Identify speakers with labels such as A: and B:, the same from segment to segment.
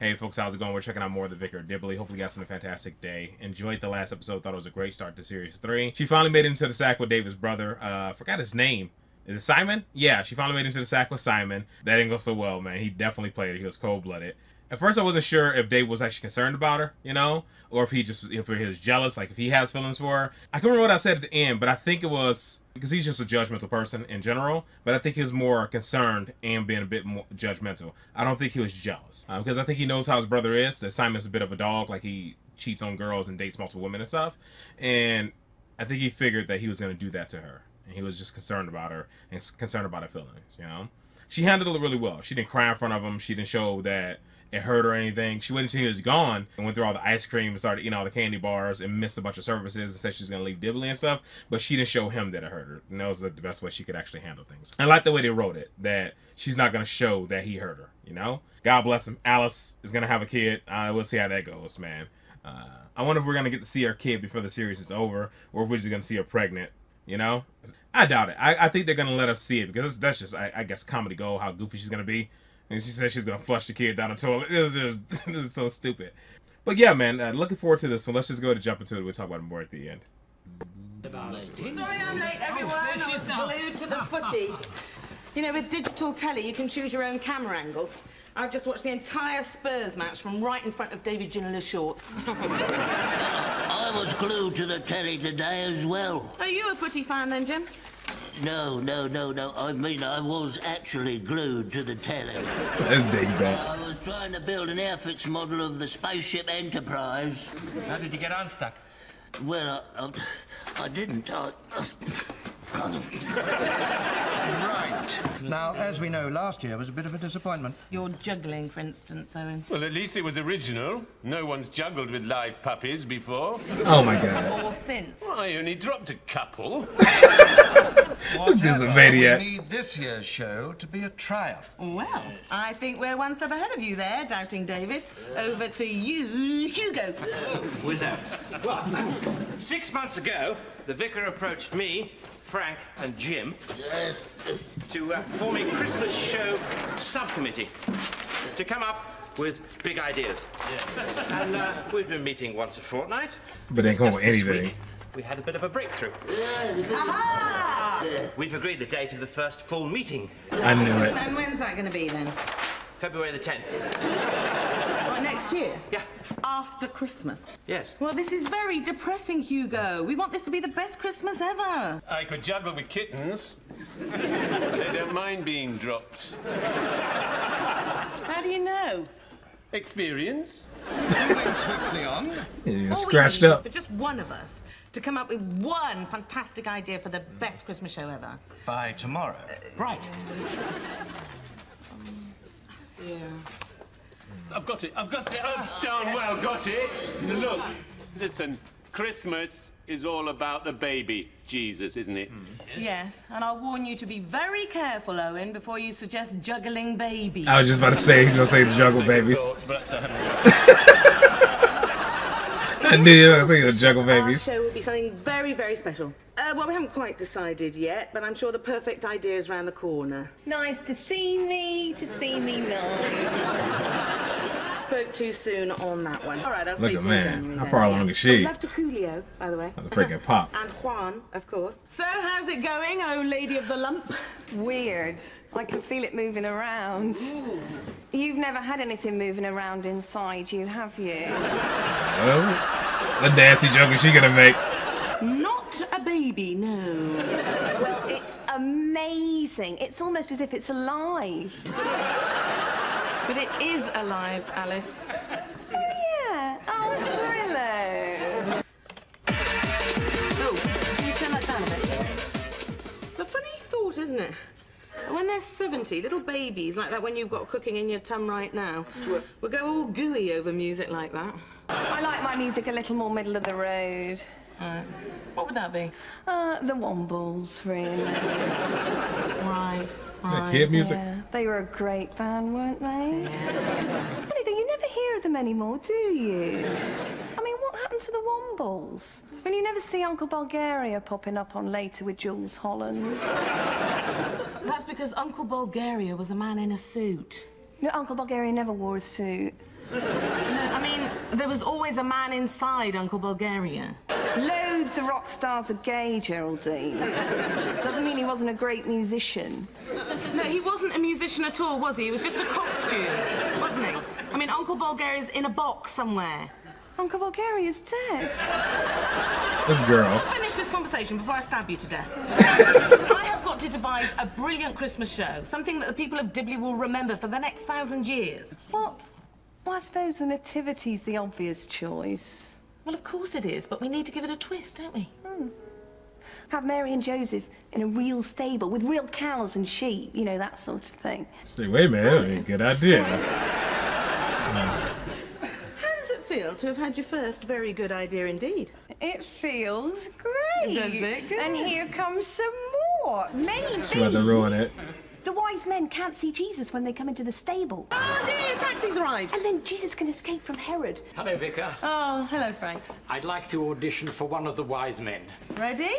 A: Hey folks, how's it going? We're checking out more of the Vicar Dibley. Hopefully you guys had a fantastic day. Enjoyed the last episode. Thought it was a great start to series three. She finally made it into the sack with David's brother. Uh forgot his name. Is it Simon? Yeah, she finally made it into the sack with Simon. That didn't go so well, man. He definitely played it. He was cold blooded. At first, I wasn't sure if Dave was actually concerned about her, you know, or if he just if he was jealous, like if he has feelings for her. I can't remember what I said at the end, but I think it was because he's just a judgmental person in general. But I think he was more concerned and being a bit more judgmental. I don't think he was jealous uh, because I think he knows how his brother is. That Simon's a bit of a dog, like he cheats on girls and dates multiple women and stuff. And I think he figured that he was going to do that to her, and he was just concerned about her and concerned about her feelings. You know, she handled it really well. She didn't cry in front of him. She didn't show that it hurt or anything. She waited until he was gone and went through all the ice cream and started eating all the candy bars and missed a bunch of services and said she's gonna leave Dibley and stuff. But she didn't show him that it hurt her. And that was the best way she could actually handle things. I like the way they wrote it that she's not gonna show that he hurt her. You know, God bless him. Alice is gonna have a kid. Uh, we'll see how that goes, man. Uh, I wonder if we're gonna get to see her kid before the series is over, or if we're just gonna see her pregnant. You know, I doubt it. I, I think they're gonna let us see it because that's just, I, I guess, comedy gold. How goofy she's gonna be and she said she's gonna flush the kid down the toilet. It was just this is so stupid. But yeah, man, uh, looking forward to this one. Let's just go ahead and jump into it. We'll talk about it more at the end.
B: Sorry I'm late, everyone. I was glued to the footy. You know, with digital telly, you can choose your own camera angles. I've just watched the entire Spurs match from right in front of David Ginola's shorts.
C: I was glued to the telly today as well.
B: Are you a footy fan then, Jim?
C: No, no, no, no. I mean, I was actually glued to the telly.
A: That's dingbat.
C: I was trying to build an airfix model of the spaceship Enterprise.
D: How did you get unstuck?
C: Well, I, I, I didn't. I,
E: Right. Now, as we know, last year was a bit of a disappointment.
B: You're juggling, for instance, Owen.
F: Well, at least it was original. No one's juggled with live puppies before.
A: Oh my god.
B: Or since.
F: I only dropped a couple.
A: This dude's a
E: Whatever,
A: maniac.
E: We need this year's show to be a triumph.
B: Well, I think we're one step ahead of you there, Doubting David. Over to you, Hugo.
D: Who's that? Well, six months ago, the vicar approached me, Frank, and Jim to uh, form a Christmas show subcommittee to come up with big ideas. And uh, we've been meeting once a fortnight.
A: But they ain't going
D: Just
A: with
D: this
A: anything.
D: week, we had a bit of a breakthrough. We've agreed the date of the first full meeting,
A: I knew it.
B: And when's that going to be then?
D: February the 10th.
B: What, next year?
D: Yeah,
B: After Christmas.
D: yes.
B: Well, this is very depressing, Hugo. We want this to be the best Christmas ever.
F: I could juggle with kittens. They don't mind being dropped.
B: How do you know?
F: Experience?
E: Moving swiftly on.
A: Yeah,
B: All
A: scratched
B: we need
A: up.
B: is for just one of us to come up with one fantastic idea for the best Christmas show ever.
E: By tomorrow.
D: Uh, right.
B: Yeah.
F: I've got it. I've got it. I've darn well got it. Look, listen. Christmas is all about the baby Jesus, isn't it?
B: Yes, and I'll warn you to be very careful, Owen, before you suggest juggling babies.
A: I was just about to say he's gonna say the juggle babies.
F: Thoughts, but, uh,
A: I knew he was gonna say the juggle
B: Our
A: babies.
B: show will be something very, very special. Uh, well, we haven't quite decided yet, but I'm sure the perfect idea is around the corner.
G: Nice to see me, to see me nice.
B: Spoke too soon on that one. All right, I'll
A: Look at
B: to you in
A: man.
B: January
A: How
B: then.
A: far along is she?
B: Love to Coolio, by the way.
A: The freaking pop.
B: And Juan, of course. So, how's it going, oh lady of the lump?
G: Weird. I can feel it moving around. You've never had anything moving around inside you, have you?
A: Well, The nasty joke is she gonna make?
B: Not a baby, no.
G: Well, it's amazing. It's almost as if it's alive.
B: But it is alive, Alice.
G: Oh, yeah. Oh, Brillo.
B: Oh, can you turn that down a bit? It's a funny thought, isn't it? When they're 70, little babies like that when you've got cooking in your tum right now, will go all gooey over music like that.
G: I like my music a little more middle of the road.
B: Right. What would that be?
G: Uh, the Wombles, really.
B: Right,
A: The
B: right.
A: kid music.
G: Yeah, they were a great band, weren't they? Funny though, you never hear of them anymore, do you? I mean, what happened to the Wombles? I mean, you never see Uncle Bulgaria popping up on later with Jools Holland.
B: That's because Uncle Bulgaria was a man in a suit.
G: No, Uncle Bulgaria never wore a suit.
B: I mean, there was always a man inside Uncle Bulgaria.
G: Loads of rock stars are gay, Geraldine. Doesn't mean he wasn't a great musician.
B: No, he wasn't a musician at all, was he? It was just a costume, wasn't he? I mean, Uncle Bulgaria's in a box somewhere.
G: Uncle Bulgaria's dead.
A: This girl.
B: Finish this conversation before I stab you to death. I have got to devise a brilliant Christmas show, something that the people of Dibley will remember for the next thousand years.
G: Well, well, I suppose the nativity's the obvious choice.
B: Well, of course it is, but we need to give it a twist, don't we? Hmm.
G: Have Mary and Joseph in a real stable with real cows and sheep, you know, that sort of thing.
A: Say, wait a minute, that ain't a good idea.
B: How does it feel to have had your first very good idea indeed?
G: It feels great.
B: Does it? Good.
G: And here comes some more. Maybe.
A: She about to ruin it.
G: The wise men can't see Jesus when they come into the stable.
B: Oh dear, taxi's arrived.
G: And then Jesus can escape from Herod.
H: Hello, Vicar.
B: Oh, hello, Frank.
H: I'd like to audition for one of the wise men.
B: Ready?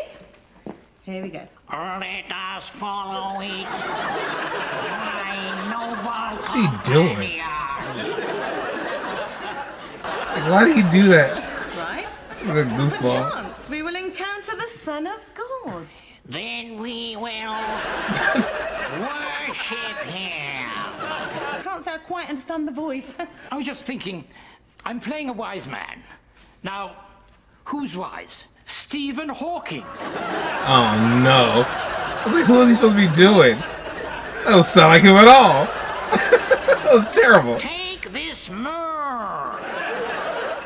B: Here we go.
C: Let us follow it. My noble
A: What's he doing? Why did he do that?
B: Right?
A: He's a goofball.
B: Chance we will encounter the Son of God.
C: Then we will worship him.
B: I can't say I quite understand the voice.
H: I was just thinking, I'm playing a wise man. Now, who's wise? Stephen Hawking.
A: Oh no. I was like, who is he supposed to be doing? That don't sound like him at all. that was terrible.
C: Take this myrrh.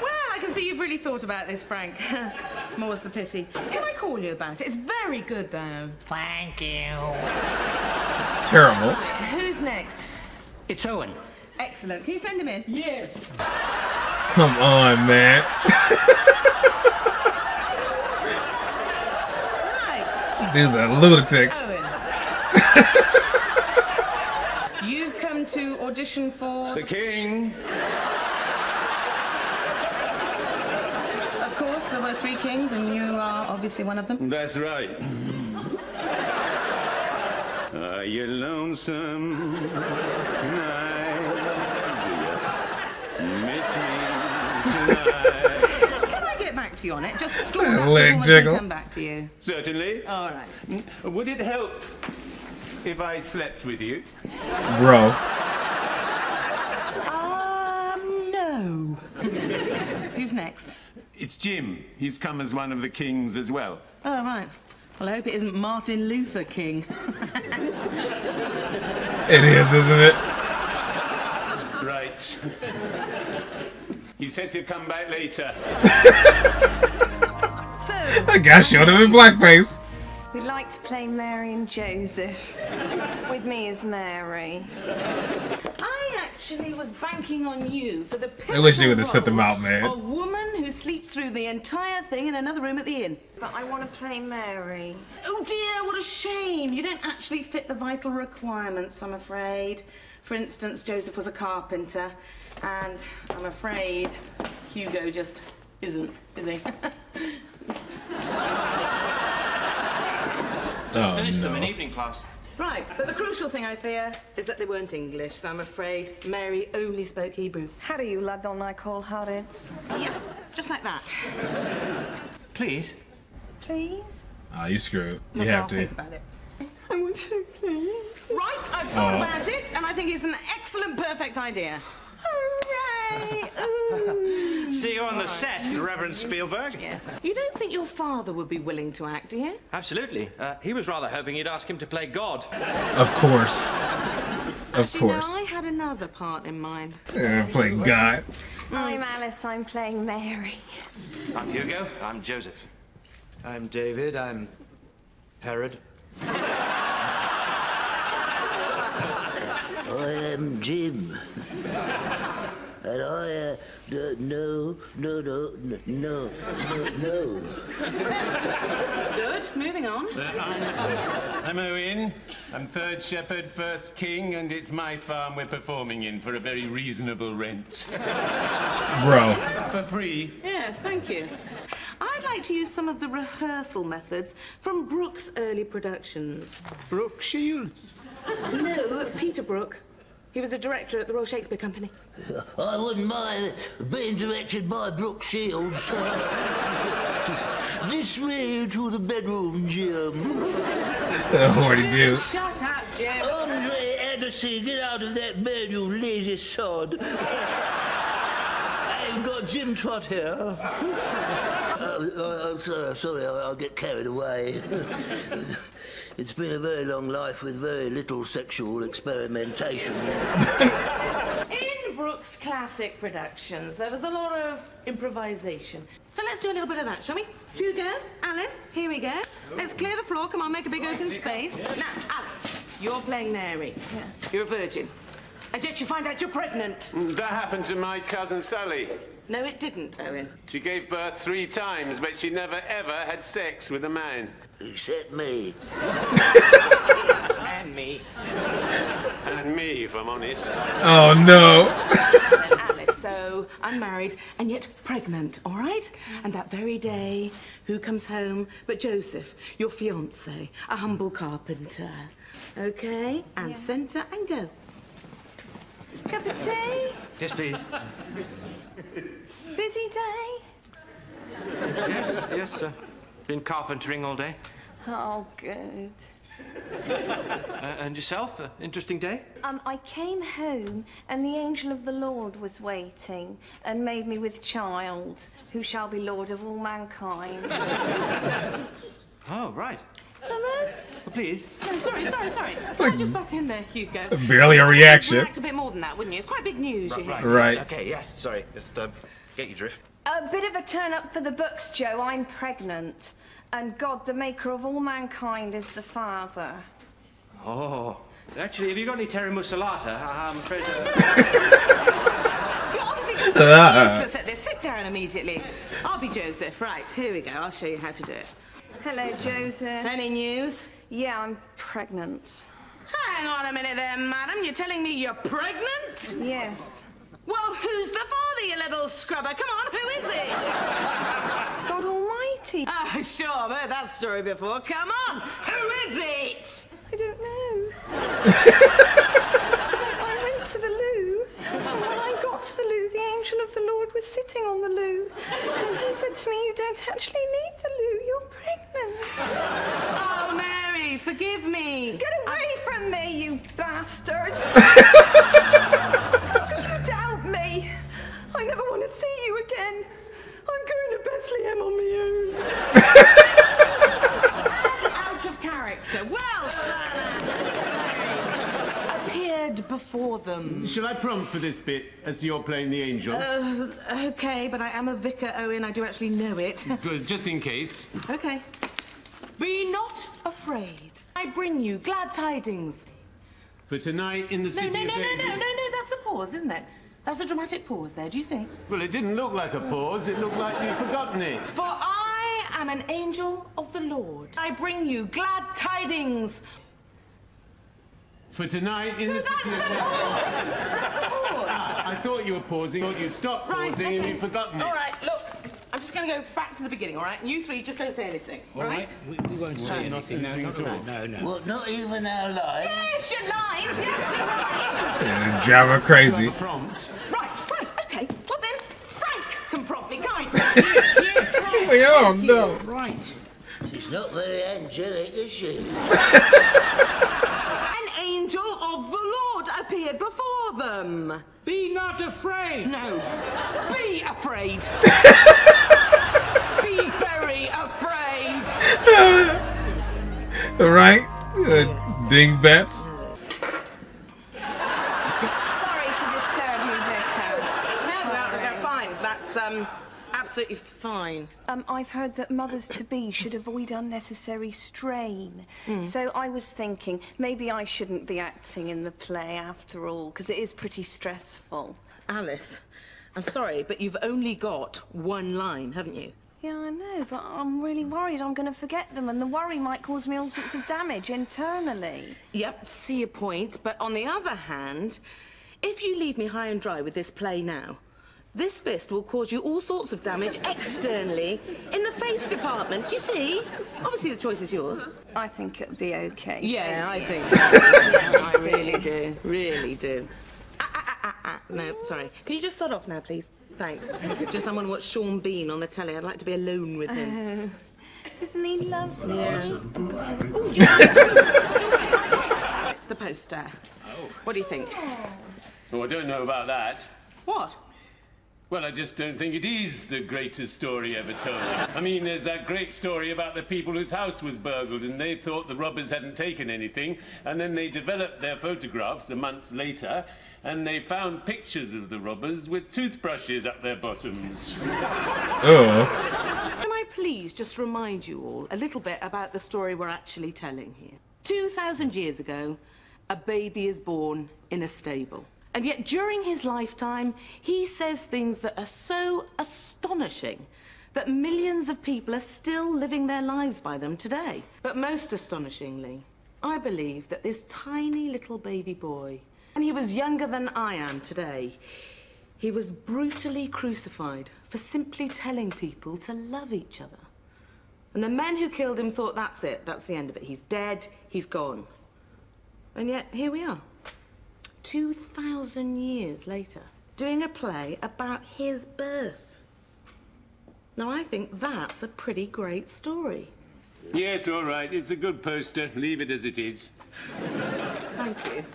B: well, I can see you've really thought about this, Frank. More's the pity. Can I call you about it? It's very good, though.
C: Thank you.
A: Terrible.
B: Who's next?
H: It's Owen.
B: Excellent. Can you send him in?
H: Yes.
A: Come on, man.
B: Right.
A: These are lunatics.
B: Owen. You've come to audition for,
F: The king.
B: of course, there were three kings, and you are obviously one of them.
F: That's right. Are you lonesome tonight? Do you miss me tonight?
B: Can I get back to you on it? Just stall
A: Leg
B: that performance
A: jiggle.
B: come back to you.
F: Certainly.
B: All right.
F: Would it help if I slept with you?
A: Bro.
B: Um, no. Who's next?
F: It's Jim. He's come as one of the kings as well.
B: Oh, right. Well, I hope it isn't Martin Luther King.
A: It is, isn't it?
F: Right. he says he'll come back later.
B: So,
A: That guy showed him in blackface.
G: We'd like to play Mary and Joseph. With me as Mary.
B: I actually was banking on you for the
A: I wish they
B: pivotal
A: would've set them out, man.
B: of woman who sleeps through the entire thing in another room at the inn.
G: But I want to play Mary.
B: Oh dear, what a shame. You don't actually fit the vital requirements, I'm afraid. For instance, Joseph was a carpenter, and I'm afraid Hugo just isn't, is he?
D: Just
A: Oh,
D: finished them in evening class.
B: Right, but the crucial thing I fear is that they weren't English, so I'm afraid Mary only spoke Hebrew.
G: How do you lad on I call Harrods?
B: Yep, just like that.
D: Please.
G: Please?
A: Ah, you screwed. You
B: Look,
A: have
B: I'll
A: to.
B: think about it. I want to play. Right, I've thought
A: Oh.
B: about it, and I think it's an excellent, perfect idea.
G: Hooray! Ooh.
D: See you on the set, Reverend Spielberg.
B: Yes. You don't think your father would be willing to act, do you?
D: Absolutely. Uh, he was rather hoping you'd ask him to play God.
A: Of course. Of
B: Actually, no,
A: course.
B: I had another part in mind.
A: Yeah, play God.
G: I'm Alice, I'm playing Mary.
D: I'm Hugo. I'm Joseph.
E: I'm David. I'm Herod.
C: I am Jim. And I, uh, d- no, no, no, no, no, no.
B: Good. Moving on.
F: I'm Owen. I'm third shepherd, first king, and it's my farm we're performing in for a very reasonable rent.
A: Bro.
F: For free.
B: Yes, thank you. I'd like to use some of the rehearsal methods from Brook's early productions.
F: Brooke Shields.
B: No, Peter Brook. He was a director at the Royal Shakespeare Company.
C: I wouldn't mind being directed by Brooke Shields. this way to the bedroom, Jim.
A: Horny dude.
B: Shut up, Jim.
C: Andre Agassi, get out of that bed, you lazy sod. I've got Jim Trott here. Uh, uh, I'm sorry, sorry, I'll, I'll get carried away. it's been a very long life with very little sexual experimentation.
B: In Brook's Classic Productions, there was a lot of improvisation. So let's do a little bit of that, shall we? Hugo, Alice, here we go. Let's clear the floor. Come on, make a big open space. Now, Alice, you're playing Mary. Yes. You're a virgin. And yet you find out you're pregnant.
F: That happened to my cousin Sally.
B: No, it didn't, Owen.
F: She gave birth three times, but she never ever had sex with a man.
C: Except me.
H: And me.
F: And me, if I'm honest.
A: Oh no.
B: And Alice, so I'm and yet pregnant, all right? And that very day, who comes home but Joseph, your fiance, a humble carpenter. Okay? And centre and go.
G: Cup of tea?
D: Yes, please.
G: Busy day?
D: yes, yes, uh, been carpentering all day.
G: Oh, good.
D: Uh, and yourself? Uh, interesting day?
G: Um, I came home and the angel of the Lord was waiting and made me with child, who shall be Lord of all mankind.
D: Oh, right.
G: Thomas?
D: Well, please.
B: No, sorry, sorry, sorry. Can I just butt in there, Hugo?
A: Barely a
B: You'd
A: reaction.
B: react a bit more than that, wouldn't you? It's quite big news you hear.
A: Right.
D: Okay, yes, sorry. Just um, get your drift.
G: A bit of a turn up for the books, Joe. I'm pregnant. And God, the maker of all mankind, is the father.
D: Oh. Actually, have you got any taramasalata? I'm afraid. Uh...
B: You're obviously useless at this. Sit down immediately. I'll be Joseph. Right, here we go. I'll show you how to do it.
G: Hello, Joseph.
B: Any news?
G: Yeah, I'm pregnant.
B: Hang on a minute there, madam. You're telling me you're pregnant?
G: Yes.
B: Well, who's the father, you little scrubber? Come on, who is it?
G: God Almighty.
B: Ah, sure, I've heard that story before. Come on, who is it?
G: I don't know. I went to the loo. And when I got to the loo, the angel of the Lord was sitting on the loo. And he said to me, You don't actually need the loo, you're pregnant.
B: Oh, Mary, forgive me.
G: Get away from me, you bastard!
B: before them.
F: Shall I prompt for this bit as you're playing the angel?
B: Uh, okay, but I am a vicar, Owen. I do actually know it.
F: Good, Just in case.
B: okay. Be not afraid. I bring you glad tidings.
F: For tonight in the
B: No,
F: city
B: no, no,
F: of
B: no, no,
F: David-
B: no, no, that's a pause, isn't it? That's a dramatic pause there, do you see?
F: Well, it didn't look like a pause. It looked like you'd forgotten it.
B: For I am an angel of the Lord. I bring you glad tidings.
F: For tonight in the
B: That's
F: city
B: the
F: of
B: pause.
F: Ah, I thought you were pausing, thought you'd stopped
B: Right,
F: pausing and you'd forgotten it.
B: All right, look. I'm just going to go back to the beginning, all right? And you three just don't say anything, all right?
H: We, we won't say anything. No, not at all. No, no.
C: What, not even our lines.
B: Yes, your lines, yes, your lines.
A: Drive her crazy.
F: A prompt.
B: Right, right, okay. Well then, Frank can prompt me, can't he? yes, right.
A: Like, oh no.
H: Right.
C: She's not very angelic, is she?
B: An angel of the Lord appeared before them.
H: Be not afraid.
B: No, be afraid. be very afraid.
A: Right? Uh, dingbats.
G: Sorry to disturb you, Vicar.
B: No, no, no, fine. That's um, absolutely fine.
G: Um, I've heard that mothers to be should avoid unnecessary strain.
B: Hmm.
G: So I was thinking maybe I shouldn't be acting in the play after all, because it is pretty stressful.
B: Alice, I'm sorry, but you've only got one line, haven't you?
G: Yeah, I know, but I'm really worried I'm going to forget them, and the worry might cause me all sorts of damage internally.
B: Yep, see your point. But on the other hand, if you leave me high and dry with this play now, This fist will cause you all sorts of damage externally in the face department. Do you see? Obviously, the choice is yours.
G: I think it'll be okay.
B: Yeah, I think. yeah, I really do. Really do. Ah, ah, ah, ah, ah. No, sorry. Can you just sod off now, please? Thanks. Just someone want watch Sean Bean on the telly. I'd like to be alone with him.
G: Isn't he lovely?
B: Yeah the poster. Oh. What do you think?
F: Oh, I don't know about that.
B: What?
F: Well, I just don't think it is the greatest story ever told. I mean, there's that great story about the people whose house was burgled and they thought the robbers hadn't taken anything, and then they developed their photographs a month later, and they found pictures of the robbers with toothbrushes up their bottoms.
A: Oh.
B: Can I please just remind you all a little bit about the story we're actually telling here? 2,000 years ago, a baby is born in a stable. And yet, during his lifetime, he says things that are so astonishing that millions of people are still living their lives by them today. But most astonishingly, I believe that this tiny little baby boy, and he was younger than I am today, he was brutally crucified for simply telling people to love each other. And the men who killed him thought that's it, that's the end of it. He's dead, he's gone. And yet, here we are, 2,000 years later, doing a play about his birth. Now, I think that's a pretty great story.
F: yes, all right, it's a good poster. Leave it as it is.
B: Thank you.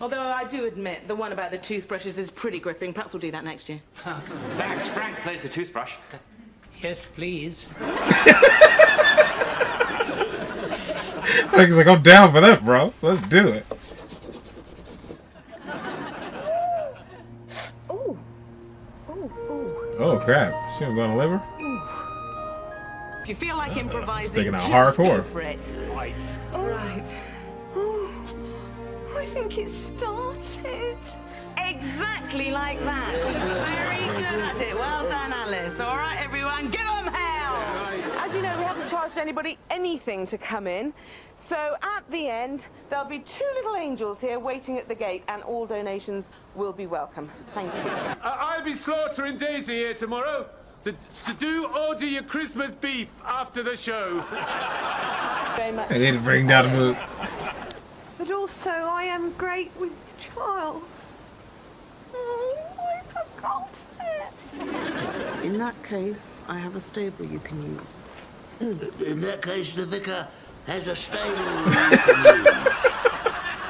B: Although I do admit the one about the toothbrushes is pretty gripping. Perhaps we'll do that next year.
D: Thanks. Frank plays the toothbrush.
H: Yes, please.
A: Frank's like, I'm down for that, bro. Let's do it.
G: Oh. Oh, oh.
A: Oh, crap. She was going to liver?
B: If you feel like uh, improvising,
A: Sticking out
B: just go
A: hardcore.
B: for it.
H: Right.
B: Right.
G: Oh, I think it started.
B: Exactly like that. Very good at it. Well done, Alice. All right, everyone, give 'em hell. As you know, we haven't charged anybody anything to come in. So at the end, there'll be two little angels here waiting at the gate, and all donations will be welcome. Thank you.
F: I- uh, I'll be slaughtering Daisy here tomorrow. To, to do order your Christmas beef after the show.
B: Very much.
A: I need to bring down the mood.
G: But also, I am great with child. Oh, I forgot it.
B: In that case, I have a stable you can use.
C: In that case, the vicar has a stable.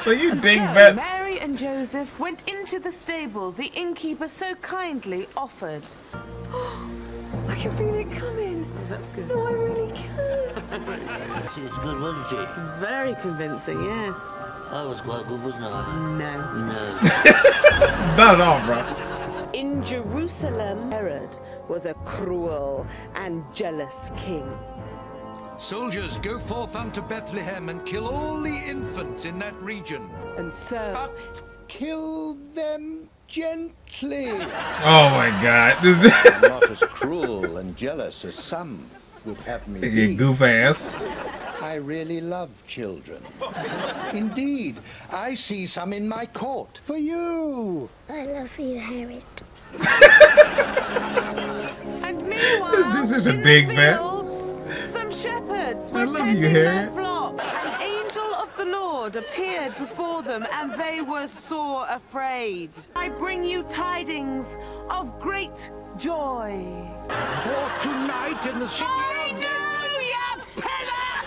A: Like, you
B: So,
A: dingbats.
B: Mary and Joseph went into the stable the innkeeper so kindly offered.
G: I can feel it coming.
B: Oh, that's good.
G: No, I really can.
C: She's good, wasn't she?
B: Very convincing, yes.
C: I was quite good, wasn't I?
B: No.
C: No.
A: Not at all, bro.
B: In Jerusalem, Herod was a cruel and jealous king.
E: Soldiers, go forth unto Bethlehem and kill all the infants in that region.
B: And so,
E: But kill them gently.
A: Oh, my God. This
E: Not as cruel and jealous as some would have me
A: You
E: be.
A: goof ass.
E: I really love children. Indeed, I see some in my court for you.
I: I love you, Harriet.
B: and meanwhile,
A: This is such a
B: big
A: dig,
B: the
A: man.
B: Fields, some shepherds were
A: I love you,
B: tending their flock. An angel of the Lord appeared before them, and they were sore afraid. I bring you tidings of great joy.
H: For tonight in the city
B: I
H: of
B: know, you pillar!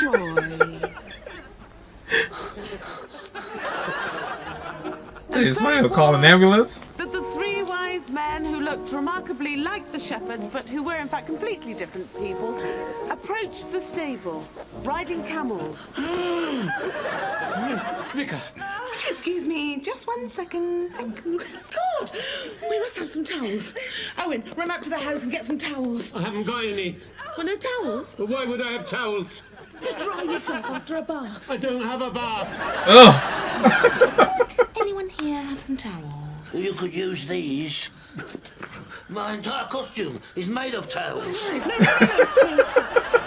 B: joy.
A: Hey, somebody will call an ambulance.
B: Shepherds, but who were in fact completely different people, approached the stable, riding camels. Hmm.
H: Vicar.
B: Would you excuse me just one second? Thank you. God, we must have some towels. Owen, run up to the house and get some towels.
F: I haven't got any.
B: Well, no towels.
F: But why would I have towels?
B: To dry yourself after a bath.
F: I don't have a bath.
A: Oh!
B: Anyone here have some towels?
C: You could use these. My entire costume is made of tails.
B: No, no, no, no.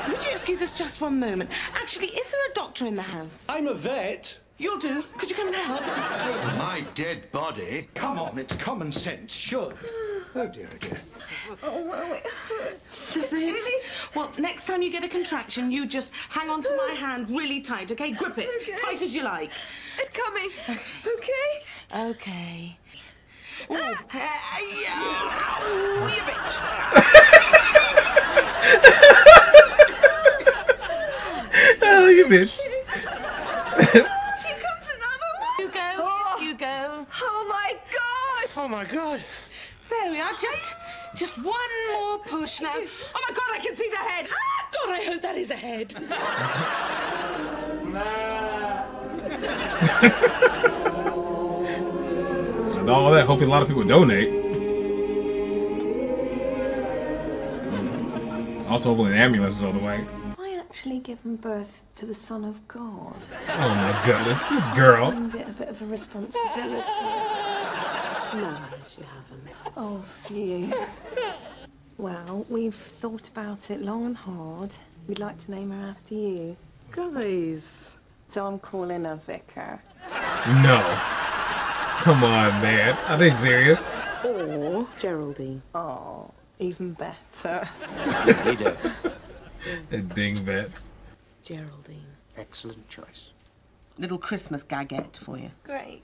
B: Would you excuse us just one moment? Actually, is there a doctor in the house?
J: I'm a vet.
B: You'll do. Could you come and help?
E: My dead body? Come on, it's common sense, sure. Oh dear, oh dear.
B: Oh, well, it hurts. Does it? Well, next time you get a contraction, you just hang on to my hand really tight, okay? Grip it.
G: Okay.
B: Tight as you like.
G: It's coming. Okay.
B: Okay. Ooh. Hey, ow, you bitch.
A: Oh, you bitch.
G: Here comes another one.
B: You go. Yes, you go.
G: Oh my god.
D: Oh my God.
B: There we are. Just, just one more push now. Oh my God, I can see the head. Ah, God, I hope that is a head.
A: With all that, hopefully a lot of people donate. Mm. Also, hopefully an ambulance is on the way.
G: I actually given birth to the Son of God.
A: Oh my goodness, this girl.
G: Find it a bit of a responsibility.
B: No, yes, you haven't.
G: Oh, phew. Well, we've thought about it long and hard. We'd like to name her after you.
B: Guys.
G: So I'm calling her Vicar.
A: No. Come on, man. Are they serious?
B: Or Geraldine.
G: Oh, even better.
A: Ding vets.
B: Geraldine.
C: Excellent choice.
B: Little Christmas gagette for you.
G: Great.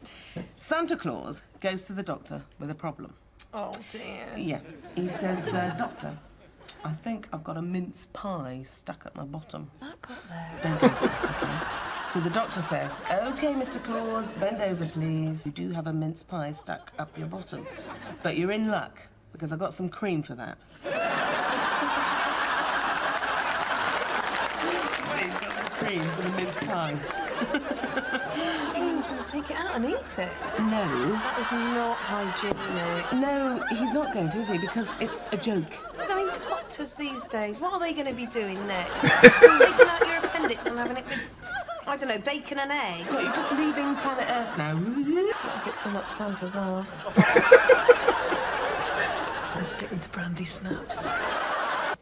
B: Santa Claus goes to the doctor with a problem.
G: Oh, dear.
B: Yeah. He says, uh, Doctor, I think I've got a mince pie stuck at my bottom.
G: That got there.
B: Don't get okay? So the doctor says, OK, Mr. Claus, bend over, please. You do have a mince pie stuck up your bottom. But you're in luck, because I've got some cream for that. See, he's got some cream for the mince pie.
G: You mean going to take it out and eat it?
B: No.
G: That is not hygienic.
B: No, he's not going to, is he? Because it's a joke.
G: I mean, doctors these days, what are they going to be doing next? Taking out your appendix and having it with, I don't know, bacon and egg?
B: Look, you're just leaving planet Earth now.
G: Like it's been up Santa's arse. I'm sticking to brandy snaps.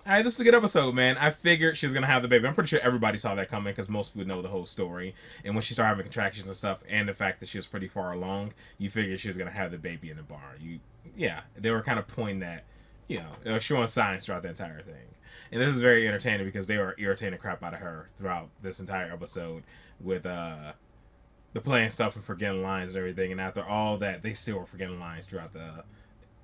A: All right, this is a good episode, man. I figured she was gonna have the baby. I'm pretty sure everybody saw that coming because most people know the whole story. And when she started having contractions and stuff, and the fact that she was pretty far along, you figured she was gonna have the baby in the barn. You, yeah, they were kind of pointing that, you know, were showing signs throughout the entire thing. And this is very entertaining because they were irritating the crap out of her throughout this entire episode with uh the playing stuff and forgetting lines and everything. And after all that, they still were forgetting lines throughout the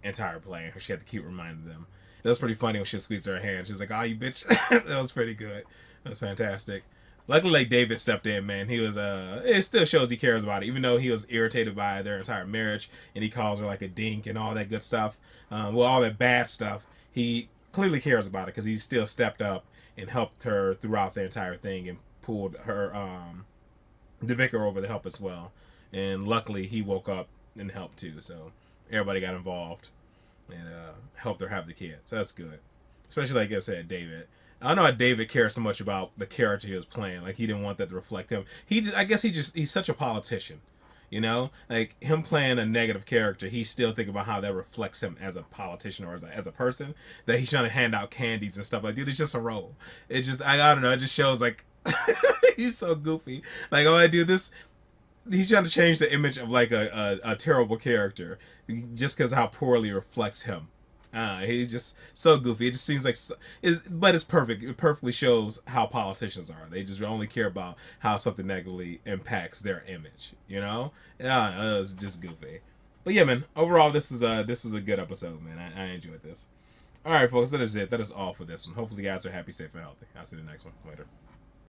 A: entire play. She had to keep reminding them. That was pretty funny when she squeezed her hand. She's like, "Oh, you bitch!" that was pretty good. That was fantastic. Luckily, like David stepped in, man. He was uh, it still shows he cares about it, even though he was irritated by their entire marriage and he calls her like a dink and all that good stuff. Um, well, all that bad stuff. He clearly cares about it because he still stepped up and helped her throughout the entire thing and pulled her um the vicar over to help as well. And luckily, he woke up and helped too. So everybody got involved and uh, helped her have the kid. So that's good. Especially like I said, David. I don't know how David cares so much about the character he was playing. Like he didn't want that to reflect him. He, just, I guess, he just he's such a politician. You know, like him playing a negative character, he's still thinking about how that reflects him as a politician or as a, as a person. That he's trying to hand out candies and stuff like, dude, it's just a role. It just, I, I don't know, it just shows like he's so goofy. Like, oh, I do this. He's trying to change the image of like a, a, a terrible character just because how poorly reflects him. Uh, he's just so goofy. It just seems like, so, is but it's perfect. It perfectly shows how politicians are. They just only care about how something negatively impacts their image. You know, uh, it's just goofy. But yeah, man. Overall, this is a this is a good episode, man. I, I enjoyed this. All right, folks. That is it. That is all for this one. Hopefully, you guys are happy, safe, and healthy. I'll see you the next one. Later.